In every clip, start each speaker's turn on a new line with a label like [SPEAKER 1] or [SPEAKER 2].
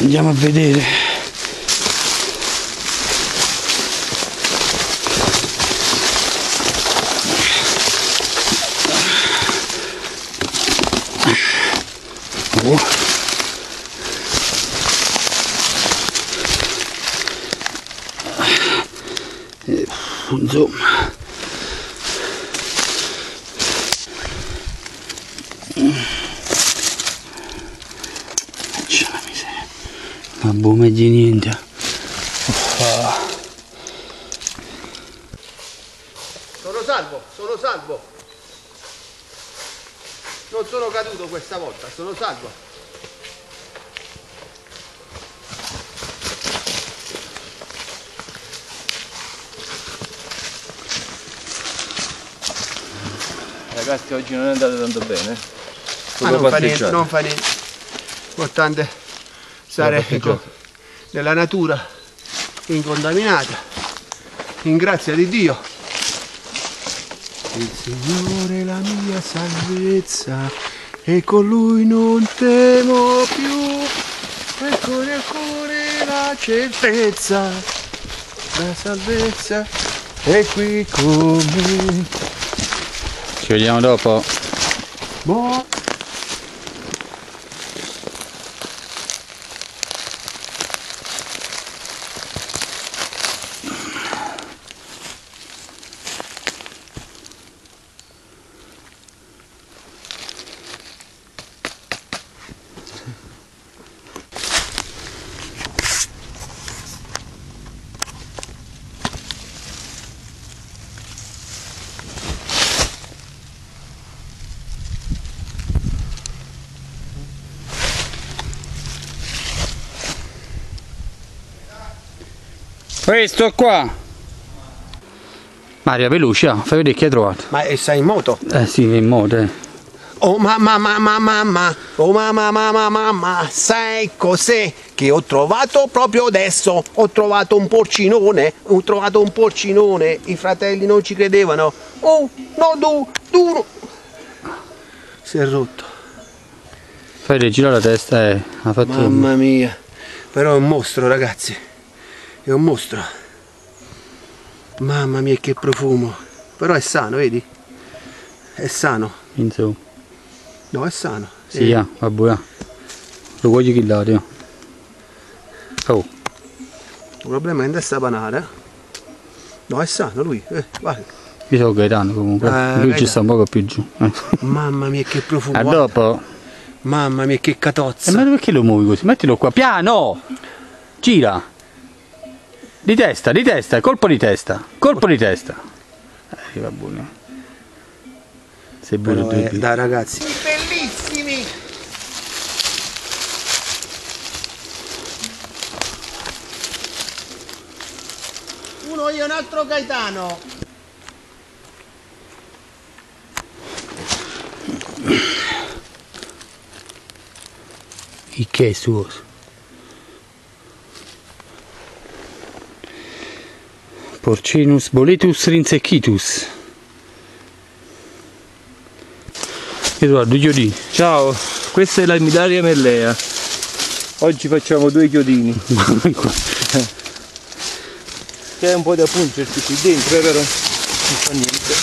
[SPEAKER 1] Andiamo a vedere. Oh. Eh, Insomma. C'è la miseria. Ma bume di niente.
[SPEAKER 2] Sono salvo, sono salvo. Non sono caduto questa volta, sono salvo.
[SPEAKER 3] Ragazzi oggi non è andato tanto bene.
[SPEAKER 2] Ma
[SPEAKER 3] Solo
[SPEAKER 2] non fa niente, non fa niente. L'importante è stare ecco, nella natura incontaminata. In grazia di Dio. Il Signore è la mia salvezza e con Lui non temo più. Ecco nel cuore la certezza, la salvezza è qui con me.
[SPEAKER 1] Ci vediamo dopo.
[SPEAKER 2] Buon
[SPEAKER 1] Questo qua. Maria veloce, ah, fai vedere che hai trovato.
[SPEAKER 2] Ma sei in moto?
[SPEAKER 1] Eh sì, in modo, eh.
[SPEAKER 2] Oh mamma mamma mamma, oh mamma mamma mamma, sai cos'è che ho trovato proprio adesso? Ho trovato un porcinone, ho trovato un porcinone, i fratelli non ci credevano. Oh, no, du, duro. Si è rotto.
[SPEAKER 1] Fai vedere, gira la testa e ha fatto
[SPEAKER 2] Mamma mia, però è un mostro ragazzi, è un mostro. Mamma mia che profumo, però è sano, vedi? È sano,
[SPEAKER 1] insomma.
[SPEAKER 2] no è sano.
[SPEAKER 1] Sì,
[SPEAKER 2] Eh,
[SPEAKER 1] ah, vabbè. ah. Lo voglio killare. Oh,
[SPEAKER 2] Il problema è in testa panare. No, è sano lui. Eh, guarda.
[SPEAKER 1] io sono Gaetano comunque.
[SPEAKER 2] Eh,
[SPEAKER 1] Lui ci sta un poco più giù. Eh.
[SPEAKER 2] Mamma mia che profumo.
[SPEAKER 1] A dopo.
[SPEAKER 2] Mamma mia che catozza.
[SPEAKER 1] ma perché lo muovi così? Mettilo qua, piano! Gira! Di testa, di testa, colpo di testa, colpo di testa. Eh, va buono. Sei buono
[SPEAKER 2] Però, eh,
[SPEAKER 1] tu.
[SPEAKER 2] dai ragazzi. Bellissimi. Uno io e un altro Gaetano.
[SPEAKER 1] Il che è suo? Porcinus boletus rinsecchitus. Edoardo, chiodi.
[SPEAKER 3] Ciao, questa è la Midaria mellea. Oggi facciamo due chiodini. C'è un po' da pungerti qui dentro, eh, però non fa niente.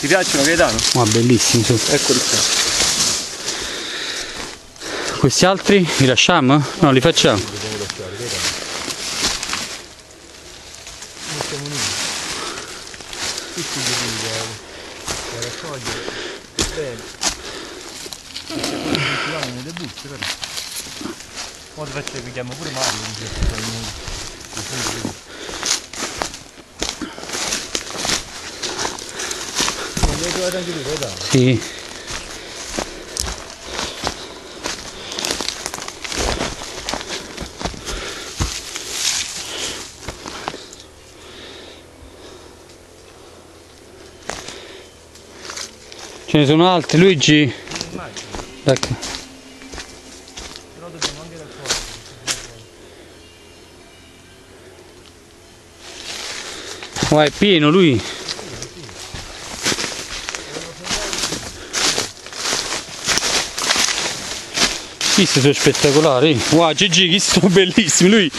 [SPEAKER 3] Ti piacciono Gaetano?
[SPEAKER 1] Ma bellissimi sono.
[SPEAKER 3] Eccoli qua.
[SPEAKER 1] Questi altri li lasciamo? No, li facciamo.
[SPEAKER 3] Ora faccio pigliamo pure Mario. Non li hai trovati anche tu, Gaetano?
[SPEAKER 1] Sì. Ce ne sono altri, Luigi? Ecco.
[SPEAKER 3] Però dobbiamo anche raccogliere.
[SPEAKER 1] Ma è pieno lui. Questi sono spettacolari. Wow, GG, chi sono bellissimi lui.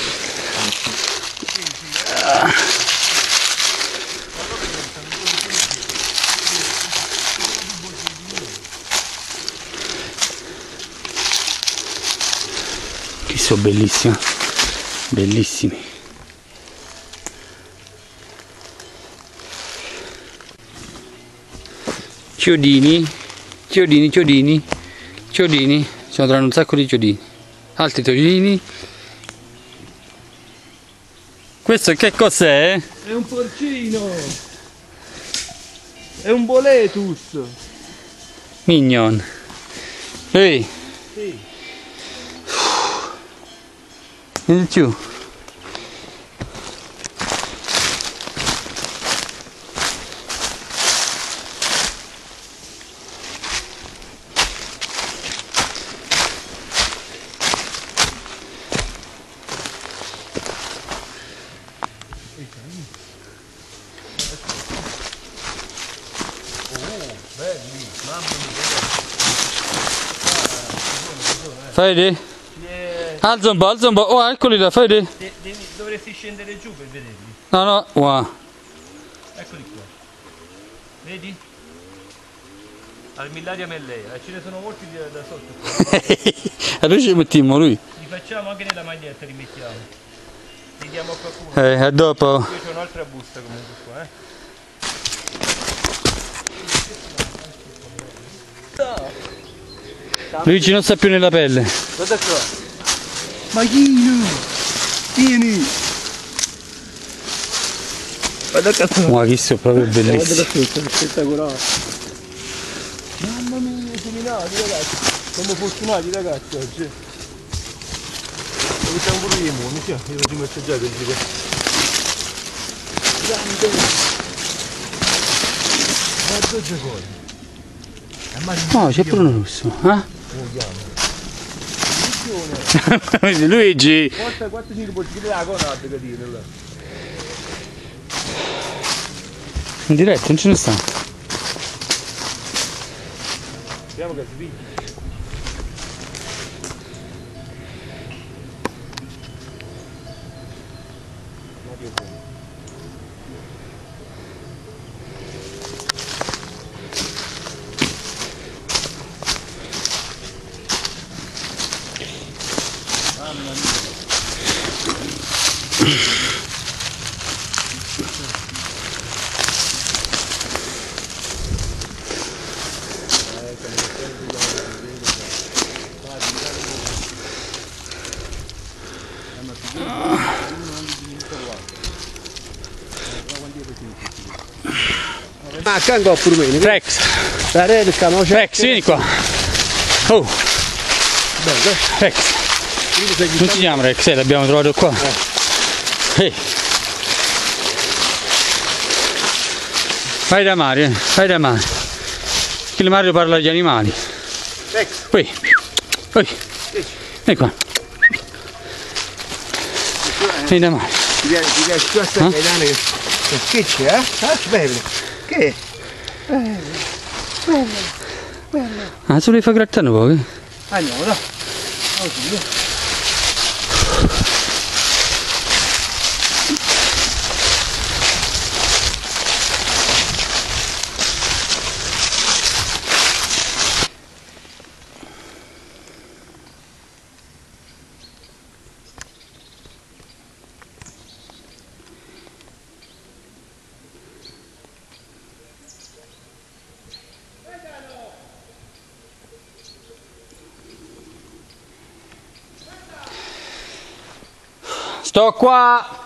[SPEAKER 1] Questi sono bellissimi. Bellissimi. Ciodini, ciodini, ciodini, ciodini, stiamo trovando un sacco di ciodini, altri ciodini. Questo che cos'è?
[SPEAKER 3] È un porcino! È un boletus!
[SPEAKER 1] Mignon. Ehi,
[SPEAKER 3] Sì.
[SPEAKER 1] Vieni giù. Fai vedere? Alza un po', alza un po'. Oh, eccoli là, fai vedere?
[SPEAKER 3] dovresti scendere giù per vederli.
[SPEAKER 1] No, no, wow.
[SPEAKER 3] Eccoli qua. Vedi? Al Millaria Mellea. E ce ne sono molti di- da sotto qua.
[SPEAKER 1] Allora ci mettiamo lui.
[SPEAKER 3] Li facciamo anche nella maglietta, li mettiamo. Li diamo a qualcuno.
[SPEAKER 1] Eh, a dopo.
[SPEAKER 3] Io c'ho un'altra busta comunque qua, eh.
[SPEAKER 1] Luigi non sta più nella pelle.
[SPEAKER 3] Guarda qua. Maghino! Vieni! Guarda cazzo.
[SPEAKER 1] Wow, questo è proprio
[SPEAKER 3] Guarda
[SPEAKER 1] bellissimo.
[SPEAKER 3] questo, è spettacolare. Mamma mia, illuminati ragazzi. Siamo fortunati ragazzi oggi. Lo mettiamo pure io, mi sia, io lo metto già per dire. Grande! Guarda già cosa.
[SPEAKER 1] No, c'è pure un rosso. Eh? Luigi!
[SPEAKER 3] Porta 4 giri per girare la conata che dire là.
[SPEAKER 1] In diretta non ce ne sta.
[SPEAKER 3] Speriamo che si.
[SPEAKER 2] Ma cango pure me.
[SPEAKER 1] Rex!
[SPEAKER 2] La redca, no? C'è.
[SPEAKER 1] Rex, vieni qua! Oh! Rex! Non si chiama Rex, eh, l'abbiamo trovato qua. Ehi! Vai da Mario, eh, vai da Mario. Che il Mario parla agli animali.
[SPEAKER 2] Rex.
[SPEAKER 1] Qui. Qui. Vieni qua. Vieni da Mario.
[SPEAKER 2] Ti piace, piace questa
[SPEAKER 1] Eh?
[SPEAKER 2] Gaetano che... Che c'è, eh? Ah, bene. Che?
[SPEAKER 1] Ah, se lo fa grattare un po', eh?
[SPEAKER 2] Andiamo, no?
[SPEAKER 1] Sto qua!